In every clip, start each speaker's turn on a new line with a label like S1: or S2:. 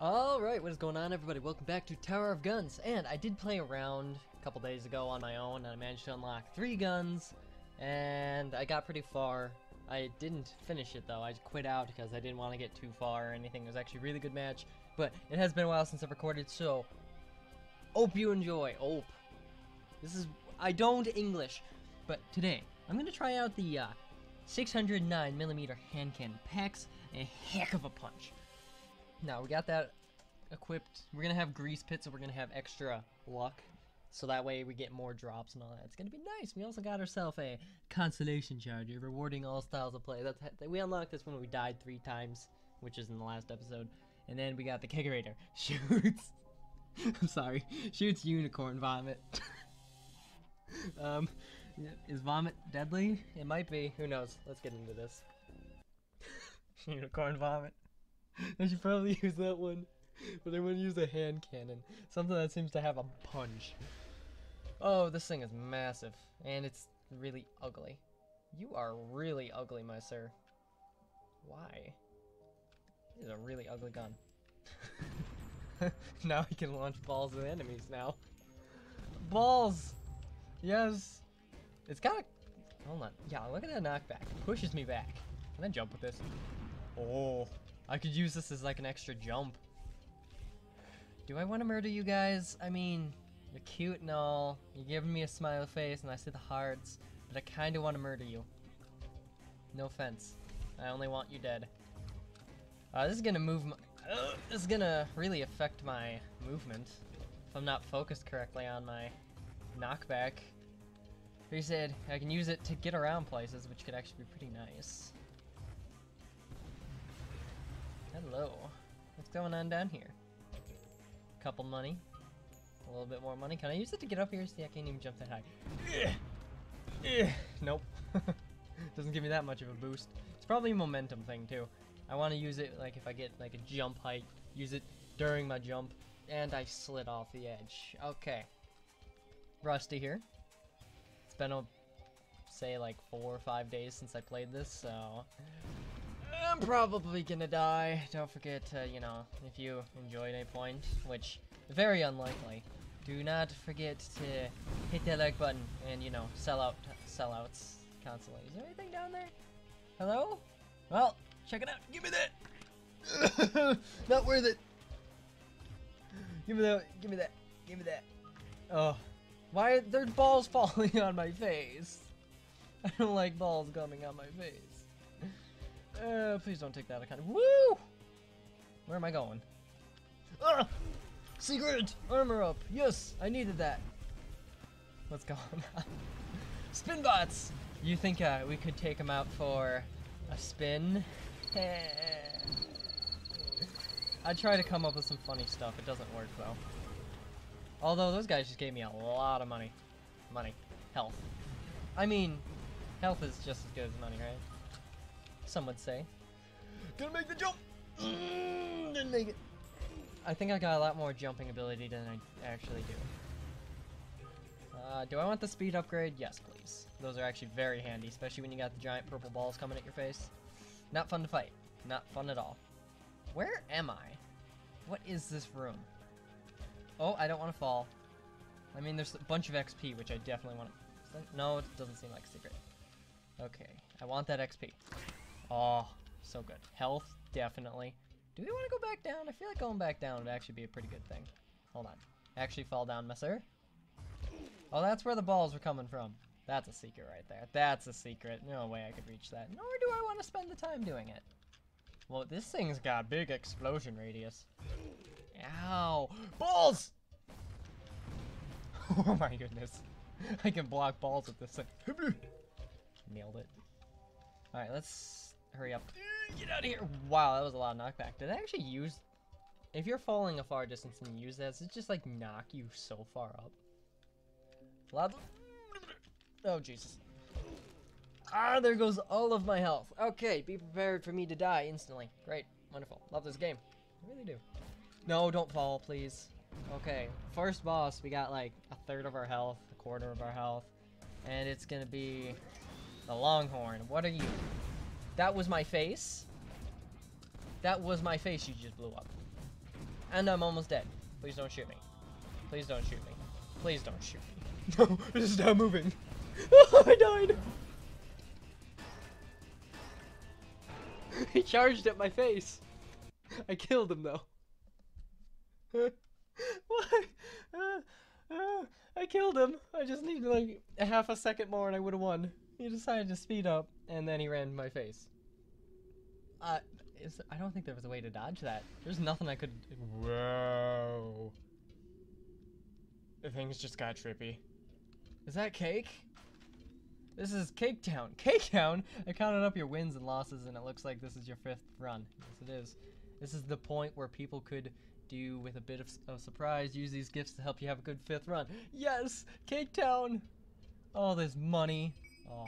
S1: Alright, what is going on everybody? Welcome back to Tower of Guns. And I did play around a couple days ago on my own, and I managed to unlock three guns, and I got pretty far. I didn't finish it though, I quit out because I didn't want to get too far or anything. It was actually a really good match, but it has been a while since I've recorded, so hope you enjoy. Hope. This is, I don't English, but today, I'm going to try out the uh, 609mm hand cannon. Packs a heck of a punch. Now, we got that equipped. We're to have grease pits, so we're to have extra luck. So that way we get more drops and all that. It's to be nice. We also got ourselves a consolation charger, rewarding all styles of play. That's We unlocked this when we died three times, which is in the last episode. And then we got the kegerator. Shoots. I'm sorry. Shoots unicorn vomit. um, is vomit deadly? It might be. Who knows? Let's get into this. unicorn vomit. I should probably use that one. But I to use a hand cannon. Something that seems to have a punch. Oh, this thing is massive. And it's really ugly. You are really ugly, my sir. Why? This is a really ugly gun. now I can launch balls at enemies now. Balls! Yes! It's got a... Hold on. Yeah, look at that knockback. Pushes me back. Can I jump with this? Oh, I could use this as like an extra jump. Do I want to murder you guys? I mean, you're cute and all. You're giving me a smiley face and I see the hearts, but I kind of want to murder you. No offense. I only want you dead. Uh, this is gonna move my, uh, this is gonna really affect my movement if I'm not focused correctly on my knockback. He said I can use it to get around places, which could actually be pretty nice. Hello. What's going on down here? Couple money. A little bit more money. Can I use it to get up here? See, I can't even jump that high. Ugh. Ugh. Nope. Doesn't give me that much of a boost. It's probably a momentum thing, too. I want to use it, like, if I get, like, a jump height. Use it during my jump. And I slid off the edge. Okay. Rusty here. It's been, a, say, like, four or five days since I played this, so... I'm probably gonna die. Don't forget to, you know, if you enjoyed a point, which very unlikely, do not forget to hit that like button and, you know, sell out sellouts constantly. Is there anything down there? Hello? Well, check it out. Give me that. not worth it. Give me that. Give me that. Give me that. Oh, why are there balls falling on my face? I don't like balls coming on my face. Uh, please don't take that. Of woo. Where am I going? Ah! Secret armor up. Yes, I needed that. What's going on? spin bots. You think uh, we could take them out for a spin? I try to come up with some funny stuff. It doesn't work though. Although those guys just gave me a lot of money. Money. Health. I mean, health is just as good as money, right? Some would say. Gonna make the jump! Mm, didn't make it. I think I got a lot more jumping ability than I actually do. Uh, do I want the speed upgrade? Yes, please. Those are actually very handy, especially when you got the giant purple balls coming at your face. Not fun to fight. Not fun at all. Where am I? What is this room? Oh, I don't want to fall. I mean, there's a bunch of XP, which I definitely want to... No, it doesn't seem like a secret. Okay, I want that XP. Oh, so good. Health, definitely. Do we want to go back down? I feel like going back down would actually be a pretty good thing. Hold on. Actually fall down, my sir. Oh, that's where the balls were coming from. That's a secret right there. That's a secret. No way I could reach that. Nor do I want to spend the time doing it. Well, this thing's got big explosion radius. Ow! Balls! oh my goodness. I can block balls with this thing. Nailed it. Alright, let's Hurry up. Get out of here. Wow, that was a lot of knockback. Did I actually use... If you're falling a far distance and you use does it just like knock you so far up? Oh, Jesus. Ah, there goes all of my health. Okay, be prepared for me to die instantly. Great. Wonderful. Love this game. I really do. No, don't fall, please. Okay, first boss, we got like a third of our health, a quarter of our health, and it's gonna be the Longhorn. What are you? That was my face. That was my face you just blew up. And I'm almost dead. Please don't shoot me. Please don't shoot me. Please don't shoot me. No, this is not moving. I died. he charged at my face. I killed him though. Why? Uh, uh, I killed him. I just needed like a half a second more and I would have won. He decided to speed up and then he ran in my face. Uh, is, I don't think there was a way to dodge that. There's nothing I could. Whoa. The things just got trippy. Is that cake? This is Cake Town. Cake Town? I counted up your wins and losses and it looks like this is your fifth run. Yes, it is. This is the point where people could do with a bit of, of surprise, use these gifts to help you have a good fifth run. Yes! Cake Town! All this money. Oh.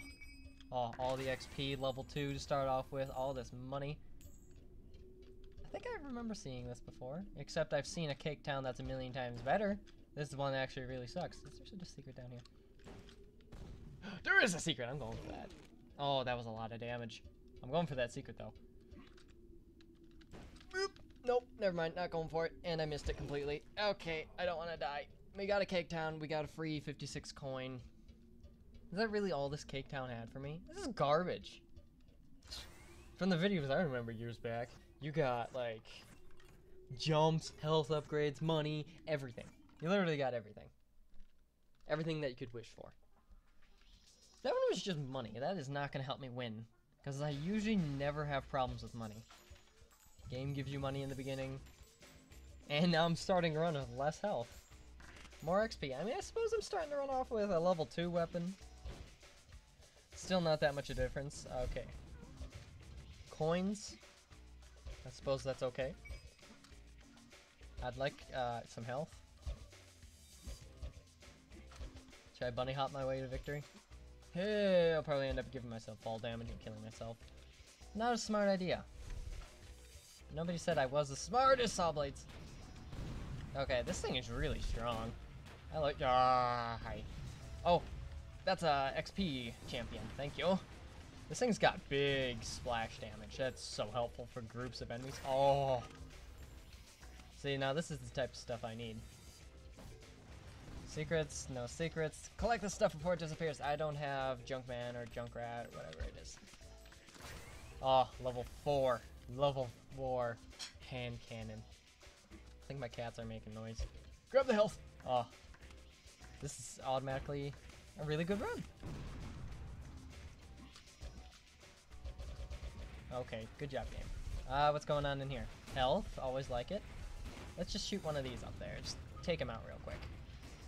S1: Oh, all the XP, level 2 to start off with, all this money. I think I remember seeing this before, except I've seen a Cake Town that's a million times better. This is one that actually really sucks. Is there a secret down here? there is a secret! I'm going for that. Oh, that was a lot of damage. I'm going for that secret, though. Nope, never mind, not going for it. And I missed it completely. Okay, I don't want to die. We got a Cake Town, we got a free 56 coin. Is that really all this Cake Town had for me? This is garbage. From the videos I remember years back, you got, like, jumps, health upgrades, money, everything. You literally got everything. Everything that you could wish for. That one was just money. That is not going to help me win. Because I usually never have problems with money. Game gives you money in the beginning. And now I'm starting to run with less health. More XP. I mean, I suppose I'm starting to run off with a level 2 weapon. Still not that much a difference. Okay. Coins. I suppose that's okay. I'd like uh, some health. Should I bunny hop my way to victory? Hey, I'll probably end up giving myself fall damage and killing myself. Not a smart idea. Nobody said I was the smartest Saw Blades. Okay, this thing is really strong. I like. Ah, hi. Oh, that's a XP champion. Thank you. This thing's got big splash damage. That's so helpful for groups of enemies. Oh. See, now this is the type of stuff I need. Secrets, no secrets. Collect the stuff before it disappears. I don't have Junkman or Junkrat, or whatever it is. Oh, level 4. Level 4 hand cannon. I think my cats are making noise. Grab the health! Oh. This is automatically a really good run. Okay, good job, game. Uh, what's going on in here? Health, always like it. Let's just shoot one of these up there. Just take them out real quick.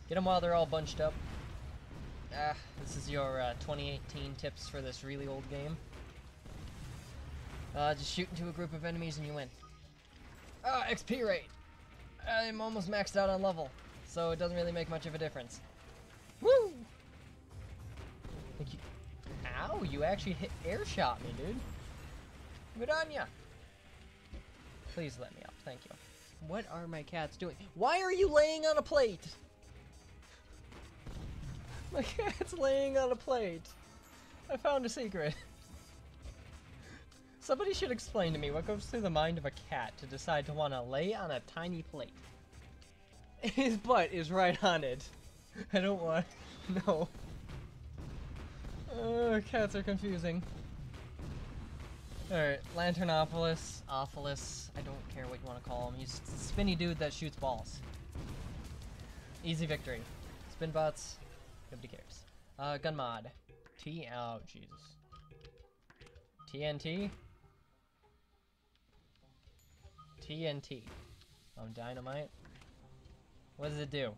S1: Get them while they're all bunched up. Ah, this is your uh, 2018 tips for this really old game. Uh, just shoot into a group of enemies and you win. Ah, XP rate! I'm almost maxed out on level, so it doesn't really make much of a difference. Woo! Ow, you actually hit air shot me, dude. Good on ya. Please let me up, thank you. What are my cats doing? Why are you laying on a plate? My cat's laying on a plate. I found a secret. Somebody should explain to me what goes through the mind of a cat to decide to want to lay on a tiny plate. His butt is right on it. I don't want... No. Uh, cats are confusing. Alright, Lanternopolis, Ophilis, I don't care what you want to call him. He's a spinny dude that shoots balls. Easy victory. Spin bots, nobody cares. Uh, gun mod. T, oh, Jesus. TNT? TNT. Oh, dynamite. What does it do?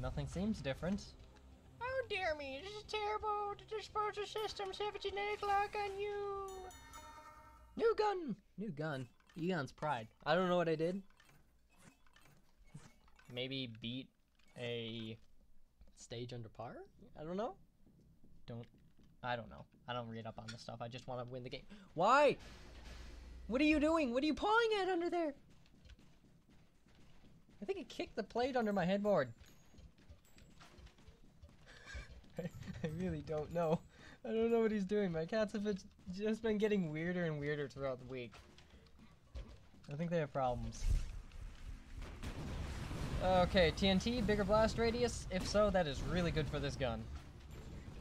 S1: Nothing seems different. Oh dear me, this is terrible. The disposal systems have a genetic lock on you. New gun! New gun. Egon's pride. I don't know what I did. Maybe beat a stage under par? I don't know. Don't. I don't know. I don't read up on this stuff. I just want to win the game. Why? What are you doing? What are you pawing at under there? I think it kicked the plate under my headboard. I really don't know. I don't know what he's doing. My cats have just been getting weirder and weirder throughout the week. I think they have problems. Okay, TNT, bigger blast radius. If so, that is really good for this gun.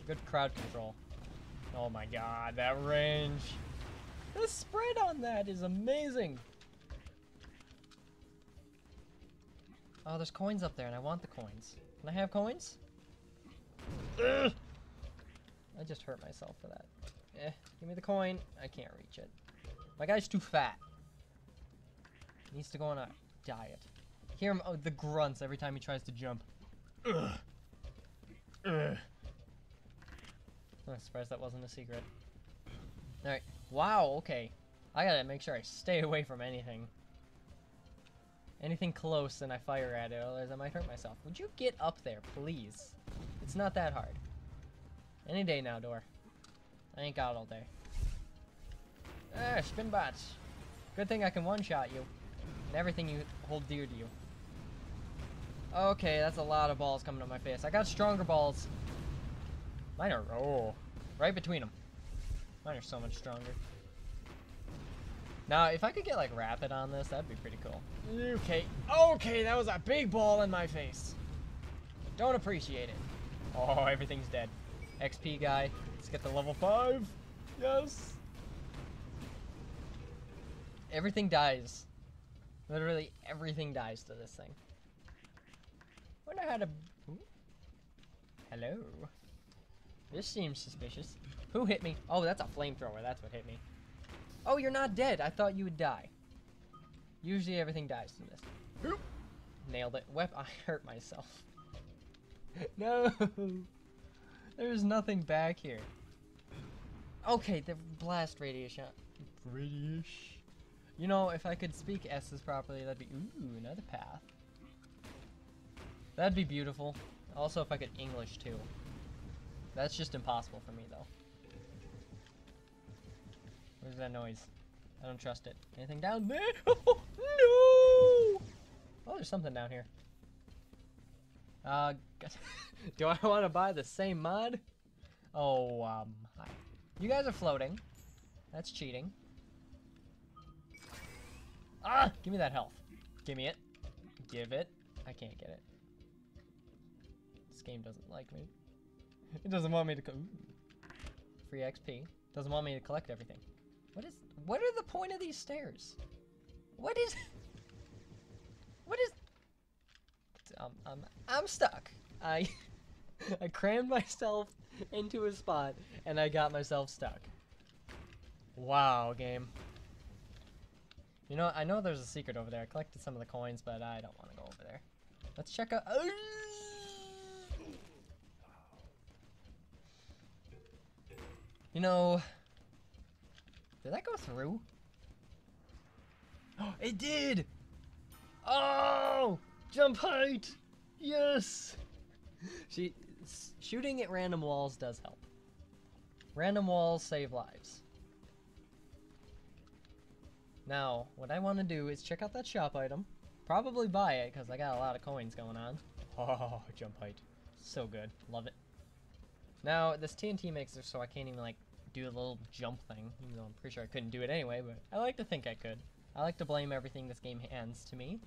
S1: Good crowd control. Oh my god, that range. The spread on that is amazing. Oh, there's coins up there, and I want the coins. Can I have coins? Ugh. I just hurt myself for that. Eh, give me the coin. I can't reach it. My guy's too fat. He needs to go on a diet. Hear him, oh, the grunts every time he tries to jump. Ugh. Ugh. I'm surprised that wasn't a secret. Alright. Wow, okay. I gotta make sure I stay away from anything. Anything close and I fire at it, otherwise I might hurt myself. Would you get up there, please? It's not that hard. Any day now, door. I ain't got all day. Ah, spin bots. Good thing I can one-shot you. And everything you hold dear to you. Okay, that's a lot of balls coming to my face. I got stronger balls. Mine are, oh, right between them. Mine are so much stronger. Now, if I could get, like, rapid on this, that'd be pretty cool. Okay, okay, that was a big ball in my face. Don't appreciate it. Oh, everything's dead. XP guy, let's get the level 5. Yes. Everything dies. Literally everything dies to this thing. Wonder how to... Ooh. Hello. This seems suspicious. Who hit me? Oh, that's a flamethrower. That's what hit me. Oh, you're not dead. I thought you would die. Usually everything dies from this. Nailed it. Wep I hurt myself. no! There's nothing back here. Okay, the blast radiation. Radiation. You know, if I could speak S's properly, that'd be... Ooh, another path. That'd be beautiful. Also, if I could English, too. That's just impossible for me, though. Where's that noise? I don't trust it. Anything down there? Oh, no! Oh, there's something down here. Uh, do I want to buy the same mod? Oh, um, hi. You guys are floating. That's cheating. Ah! Give me that health. Give me it. Give it. I can't get it. This game doesn't like me. It doesn't want me to... Ooh. Free XP. Doesn't want me to collect everything. What is... What are the point of these stairs? What is... What is... Um, I'm, I'm stuck. I... I crammed myself into a spot, and I got myself stuck. Wow, game. You know, I know there's a secret over there. I collected some of the coins, but I don't want to go over there. Let's check out... You know... Did that go through? Oh, it did! Oh! Jump height! Yes! See, shooting at random walls does help. Random walls save lives. Now, what I want to do is check out that shop item. Probably buy it, because I got a lot of coins going on. Oh, jump height. So good. Love it. Now, this TNT makes it so I can't even, like, do a little jump thing, even though I'm pretty sure I couldn't do it anyway, but I like to think I could. I like to blame everything this game hands to me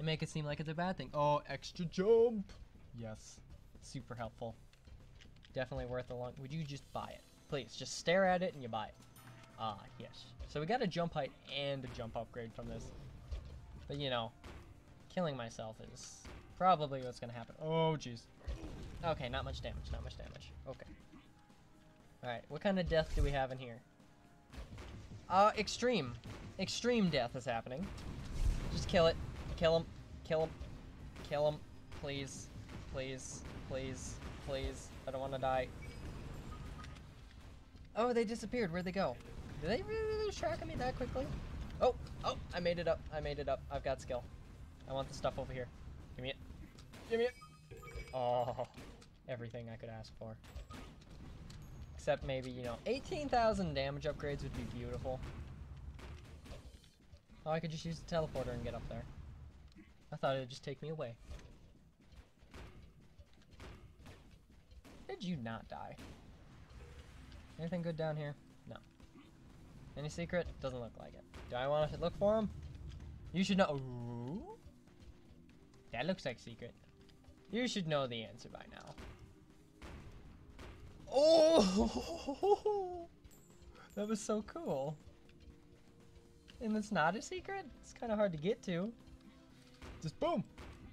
S1: and make it seem like it's a bad thing. Oh, extra jump! Yes. Super helpful. Definitely worth a long- would you just buy it? Please, just stare at it and you buy it. Ah, yes. So we got a jump height and a jump upgrade from this. But you know, killing myself is probably what's gonna happen. Oh, jeez. Okay, not much damage, not much damage. Okay. Alright, what kind of death do we have in here? Uh, extreme. Extreme death is happening. Just kill it. Kill him. Kill him. Kill him. Please. Please. Please. Please. I don't want to die. Oh, they disappeared. Where'd they go? Did they really lose track of me that quickly? Oh, oh, I made it up. I made it up. I've got skill. I want the stuff over here. Give me it. Give me it. Oh, everything I could ask for. Except maybe, you know, 18,000 damage upgrades would be beautiful. Oh, I could just use the teleporter and get up there. I thought it would just take me away. Did you not die? Anything good down here? No. Any secret? Doesn't look like it. Do I want to look for him? You should know. Ooh. That looks like secret. You should know the answer by now. Oh! That was so cool. And it's not a secret? It's kind of hard to get to. Just boom!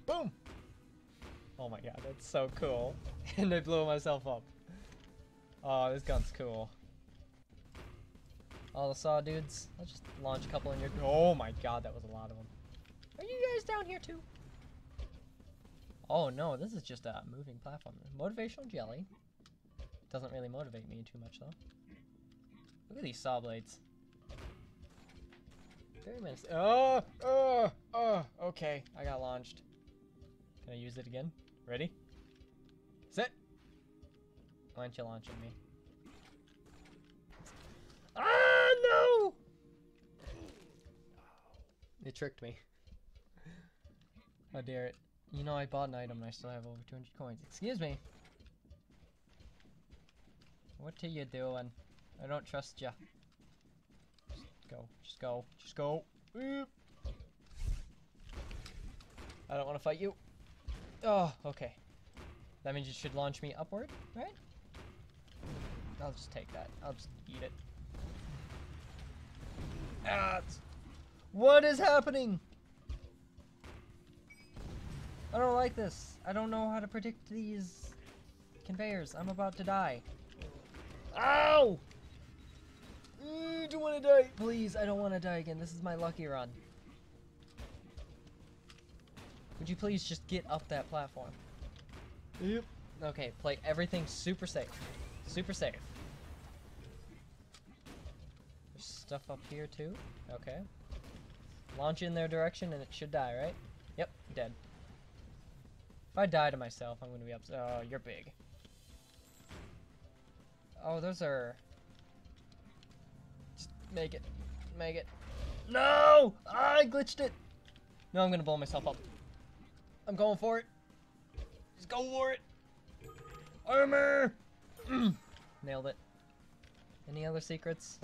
S1: Boom! Oh my god, that's so cool. and I blew myself up. Oh, this gun's cool. All the saw dudes. Let's just launch a couple in your. Oh my god, that was a lot of them. Are you guys down here too? Oh no, this is just a moving platform. Motivational jelly. Doesn't really motivate me too much though. Look at these saw blades. Very nice. Oh, oh, oh, okay. I got launched. Can I use it again? Ready? Set. Why aren't you launching me? Ah, no! It tricked me. How dare it. You know I bought an item and I still have over 200 coins. Excuse me. What are you doing? I don't trust ya. Just go. Just go. Just go. I don't want to fight you. Oh, okay. That means you should launch me upward, right? I'll just take that. I'll just eat it. Ah, what is happening? I don't like this. I don't know how to predict these conveyors. I'm about to die. Ow! Mm, do you want to die? Please, I don't want to die again. This is my lucky run. Would you please just get up that platform? Yep. Okay, play everything super safe. Super safe. There's stuff up here too. Okay. Launch in their direction and it should die, right? Yep, dead. If I die to myself, I'm gonna be upset. Oh, you're big. Oh, those are... Make it. Make it. No! I glitched it! No, I'm gonna blow myself up. I'm going for it. Just go for it. Armor! Nailed it. Any other secrets?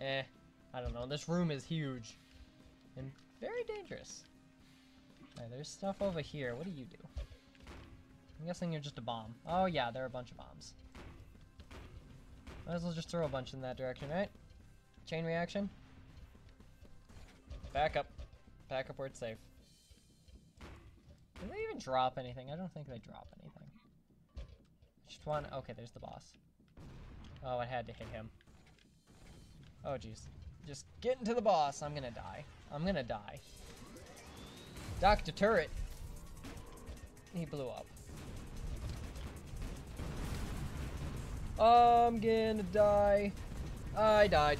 S1: Eh, I don't know. This room is huge. And very dangerous. Right, there's stuff over here. What do you do? I'm guessing you're just a bomb. Oh yeah, there are a bunch of bombs. Might as well just throw a bunch in that direction, right? Chain reaction. Back up. Back up where it's safe. Do they even drop anything? I don't think they drop anything. Just one. Okay, there's the boss. Oh, I had to hit him. Oh, jeez. Just get into the boss. I'm gonna die. I'm gonna die. Dr. Turret. He blew up. I'm gonna die. I died.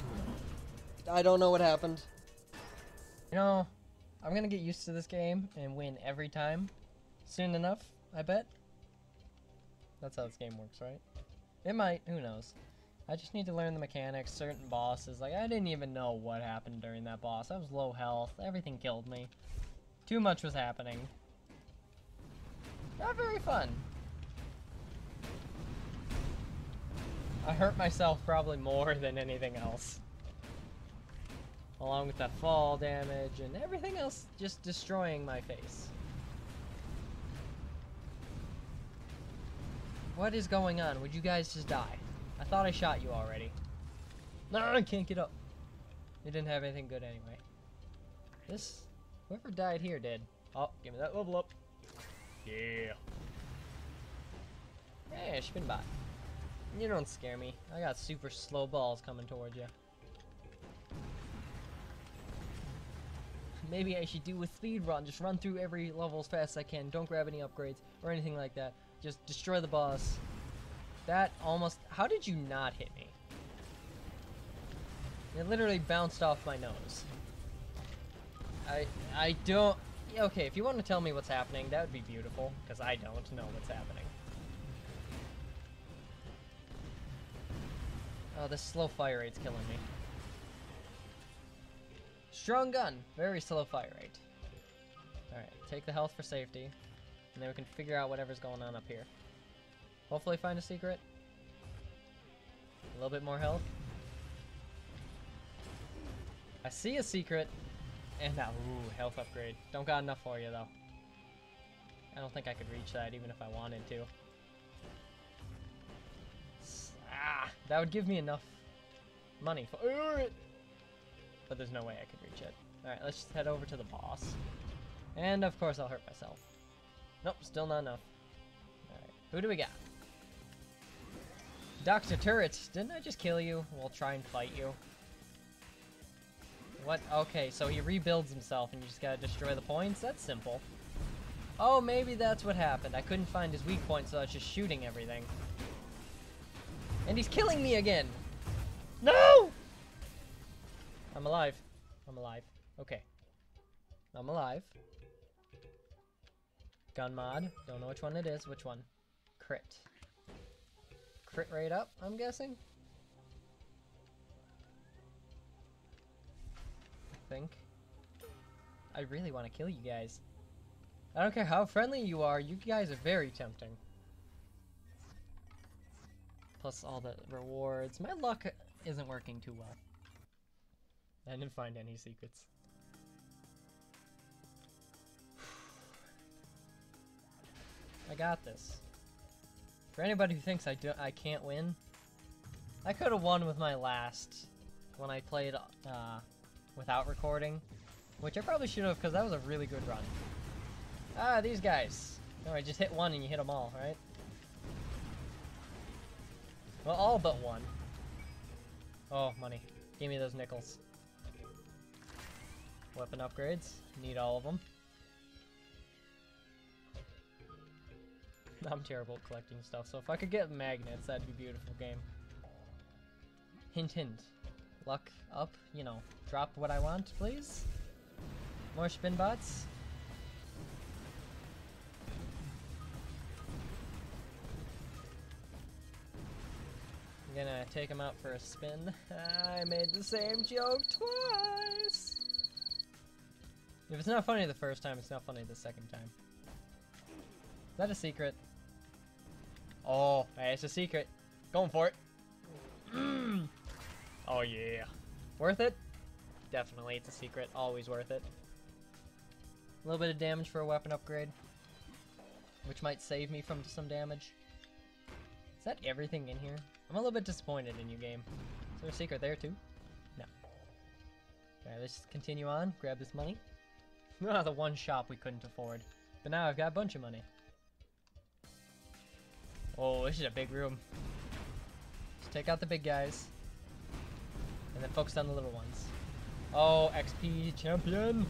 S1: I don't know what happened. You know, I'm gonna get used to this game and win every time. Soon enough, I bet. That's how this game works, right? It might, who knows. I just need to learn the mechanics, certain bosses. Like, I didn't even know what happened during that boss. I was low health. Everything killed me. Too much was happening. Not very fun. I hurt myself probably more than anything else. Along with that fall damage and everything else just destroying my face. What is going on? Would you guys just die? I thought I shot you already. No, I can't get up. You didn't have anything good anyway. This, whoever died here did. Oh, give me that level up. Yeah. Hey, spin bot. You don't scare me. I got super slow balls coming towards you. Maybe I should do a speed run. Just run through every level as fast as I can. Don't grab any upgrades or anything like that. Just destroy the boss. That almost... How did you not hit me? It literally bounced off my nose. I... I don't... Okay, if you want to tell me what's happening, that would be beautiful. Because I don't know what's happening. Oh, this slow fire rate's killing me. Strong gun, very slow fire rate. Alright, take the health for safety. And then we can figure out whatever's going on up here. Hopefully find a secret. A little bit more health. I see a secret, and now, ooh health upgrade. Don't got enough for you though. I don't think I could reach that even if I wanted to. Ah, that would give me enough money for. But there's no way I could reach it. Alright, let's just head over to the boss. And of course I'll hurt myself. Nope, still not enough. Alright, who do we got? Dr. Turret, didn't I just kill you? We'll try and fight you. What? Okay, so he rebuilds himself and you just gotta destroy the points? That's simple. Oh, maybe that's what happened. I couldn't find his weak point, so I was just shooting everything. And he's killing me again! No! I'm alive. I'm alive. Okay. I'm alive. Gun mod. Don't know which one it is. Which one? Crit. Crit rate up, I'm guessing? I think. I really want to kill you guys. I don't care how friendly you are, you guys are very tempting. Plus all the rewards. My luck isn't working too well. I didn't find any secrets. I got this. For anybody who thinks I do I can't win, I could have won with my last when I played uh, without recording, which I probably should have because that was a really good run. Ah, these guys. No, I just hit one and you hit them all, right? Well, all but one. Oh, money. Give me those nickels. Weapon upgrades. Need all of them. I'm terrible at collecting stuff, so if I could get magnets, that'd be beautiful game. Hint hint. Luck up, you know, drop what I want, please. More spin bots. I'm gonna take him out for a spin. I made the same joke twice! If it's not funny the first time, it's not funny the second time. Is that a secret? Oh, hey, it's a secret. Going for it. oh yeah. Worth it? Definitely, it's a secret. Always worth it. A little bit of damage for a weapon upgrade. Which might save me from some damage. Is that everything in here? I'm a little bit disappointed in you, game. Is there a secret there, too? No. Okay, let's continue on. Grab this money. The one shop we couldn't afford. But now I've got a bunch of money. Oh, this is a big room. Let's take out the big guys. And then focus on the little ones. Oh, XP champion!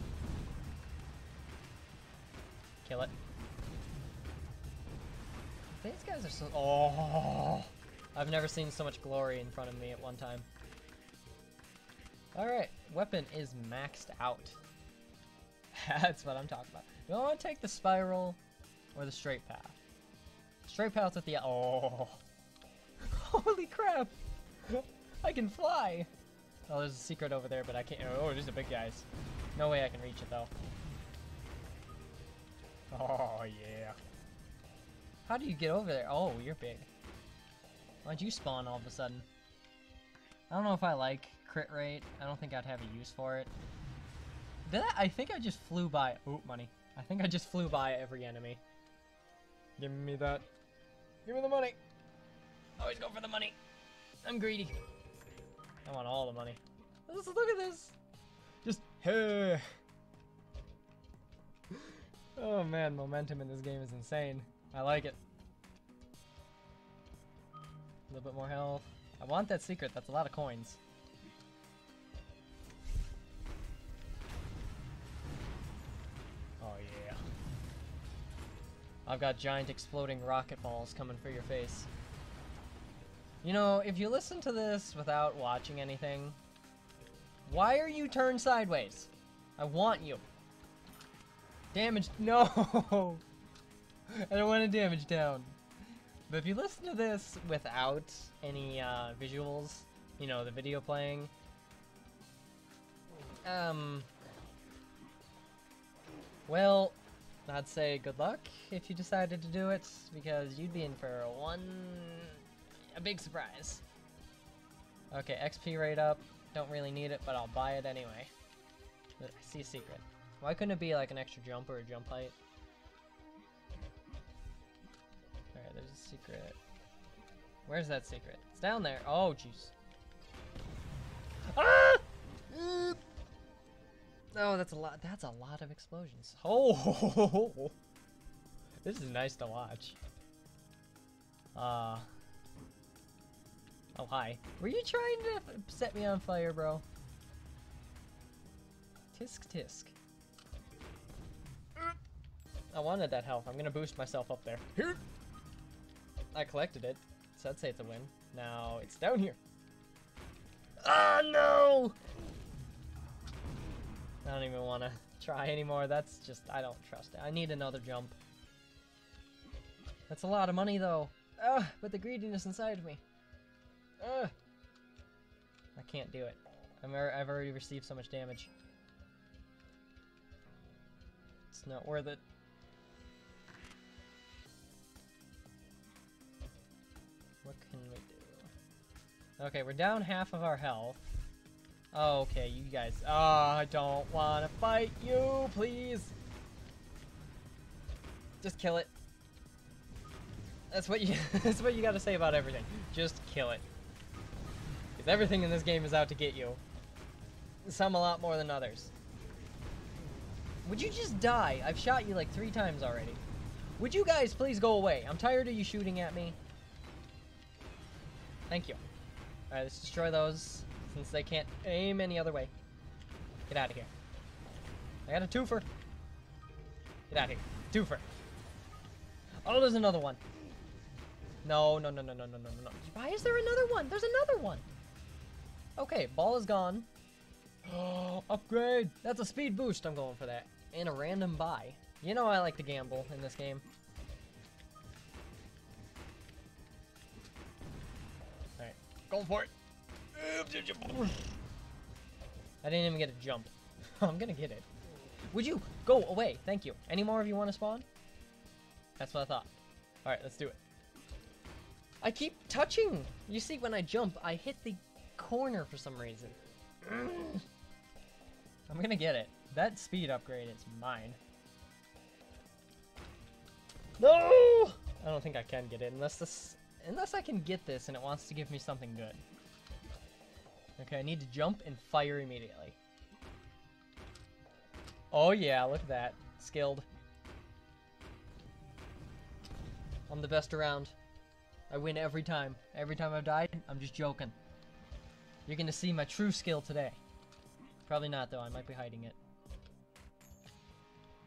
S1: Kill it. These guys are so- Oh! I've never seen so much glory in front of me at one time. Alright, weapon is maxed out. That's what I'm talking about. Do I want to take the spiral or the straight path? Straight path with the- Oh! Holy crap! I can fly! Oh, there's a secret over there, but I can't- Oh, there's a big guys. No way I can reach it, though. Oh, yeah. How do you get over there? Oh, you're big. Why'd you spawn all of a sudden? I don't know if I like crit rate. I don't think I'd have a use for it. I think I just flew by. Oh, money. I think I just flew by every enemy. Give me that. Give me the money. Always go for the money. I'm greedy. I want all the money. Let's look at this. Just hey. Oh man, momentum in this game is insane. I like it. A little bit more health. I want that secret. That's a lot of coins. I've got giant exploding rocket balls coming for your face. You know, if you listen to this without watching anything, why are you turned sideways? I want you. Damage. No! I don't want to damage down. But if you listen to this without any uh, visuals, you know, the video playing, um, well, I'd say good luck if you decided to do it, because you'd be in for a one, a big surprise. Okay, XP rate up. Don't really need it, but I'll buy it anyway. I see a secret. Why couldn't it be like an extra jump or a jump height? Alright, there's a secret. Where's that secret? It's down there. Oh, jeez. Ah! Oh, that's a lot. That's a lot of explosions. Oh, this is nice to watch. Uh. Oh, hi. Were you trying to set me on fire, bro? Tisk tisk. I wanted that health. I'm gonna boost myself up there. Here. I collected it, so I'd say it's a win. Now it's down here. Ah, no! I don't even want to try anymore. That's just, I don't trust it. I need another jump. That's a lot of money, though. Ugh, but the greediness inside of me. Ugh. I can't do it. Er I've already received so much damage. It's not worth it. What can we do? Okay, we're down half of our health. Oh, okay, you guys. Oh, I don't want to fight you, please. Just kill it. That's what you. that's what you got to say about everything. Just kill it. Because everything in this game is out to get you. Some a lot more than others. Would you just die? I've shot you like three times already. Would you guys please go away? I'm tired of you shooting at me. Thank you. Alright, let's destroy those, since they can't aim any other way. Get out of here. I got a twofer. Get out of here. Twofer. Oh, there's another one. No, no, no, no, no, no, no, no. Why is there another one? There's another one. Okay, ball is gone. Oh, upgrade. That's a speed boost. I'm going for that. And a random buy. You know I like to gamble in this game. Alright, going for it. I didn't even get a jump. I'm gonna get it. Would you go away? Thank you. Any more of you want to spawn? That's what I thought. Alright, let's do it. I keep touching! You see, when I jump, I hit the corner for some reason. I'm gonna get it. That speed upgrade is mine. No! I don't think I can get it unless this, unless I can get this and it wants to give me something good. Okay, I need to jump and fire immediately. Oh yeah, look at that. Skilled. I'm the best around. I win every time. Every time I've died, I'm just joking. You're gonna see my true skill today. Probably not though, I might be hiding it.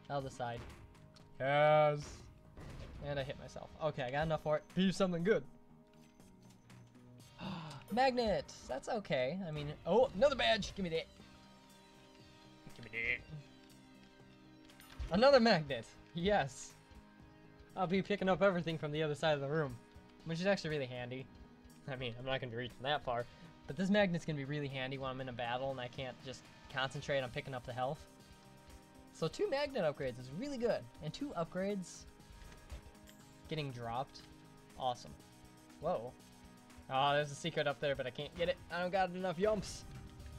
S1: I'll decide. Yes. And I hit myself. Okay, I got enough for it. Be something good. Magnet! That's okay. I mean, oh, another badge! Give me that. Give me that. Another magnet! Yes. I'll be picking up everything from the other side of the room. Which is actually really handy. I mean, I'm not going to be reaching that far. But this magnet's going to be really handy when I'm in a battle and I can't just concentrate on picking up the health. So two magnet upgrades is really good. And two upgrades getting dropped. Awesome. Whoa. Oh, there's a secret up there, but I can't get it. I don't got enough yumps.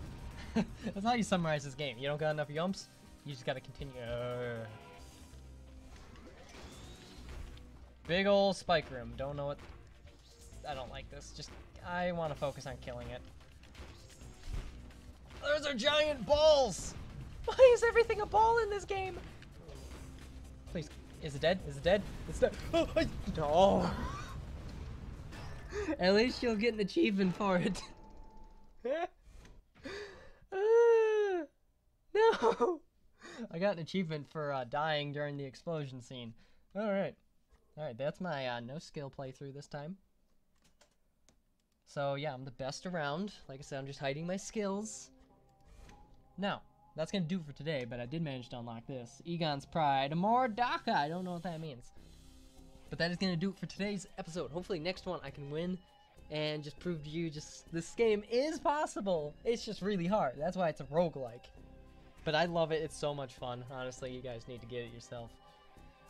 S1: That's how you summarize this game. You don't got enough yumps, you just gotta continue. Big ol' spike room. Don't know what... I don't like this. Just, I want to focus on killing it. Those are giant balls! Why is everything a ball in this game? Please. Is it dead? Is it dead? It's dead. Oh, I, no. At least you'll get an achievement for it. uh, no. I got an achievement for uh, dying during the explosion scene. Alright. Alright, that's my uh, no skill playthrough this time. So yeah, I'm the best around. Like I said, I'm just hiding my skills. Now, that's gonna do for today, but I did manage to unlock this. Egon's Pride, Mordaka, I don't know what that means. But that is gonna do it for today's episode. Hopefully next one I can win and just prove to you just this game is possible. It's just really hard. That's why it's a roguelike. But I love it. It's so much fun. Honestly, you guys need to get it yourself.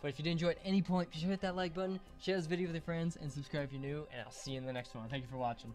S1: But if you did enjoy at any point, be sure to hit that like button, share this video with your friends, and subscribe if you're new, and I'll see you in the next one. Thank you for watching.